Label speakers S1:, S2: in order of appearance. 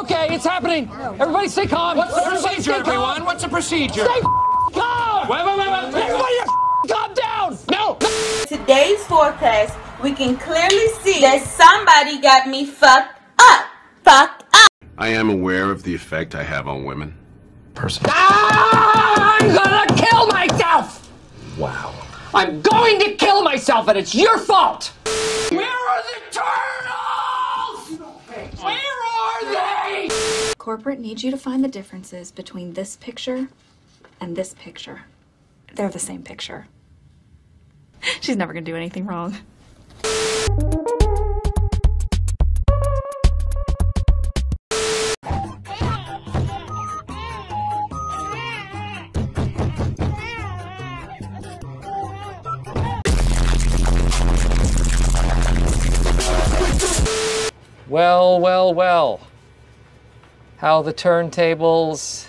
S1: Okay, it's happening. Everybody stay calm.
S2: What's the
S1: Everybody
S2: procedure,
S1: stay calm.
S2: everyone? What's the procedure?
S1: Stay calm.
S2: Wait, wait, wait, wait, wait.
S1: Everybody calm down. No.
S3: Today's forecast, we can clearly see that somebody got me fucked up. Fucked up.
S4: I am aware of the effect I have on women. Person.
S1: Ah, I'm gonna kill myself. Wow. I'm going to kill myself, and it's your fault.
S5: Corporate needs you to find the differences between this picture and this picture. They're the same picture. She's never gonna do anything wrong.
S1: Well, well, well. How the turntables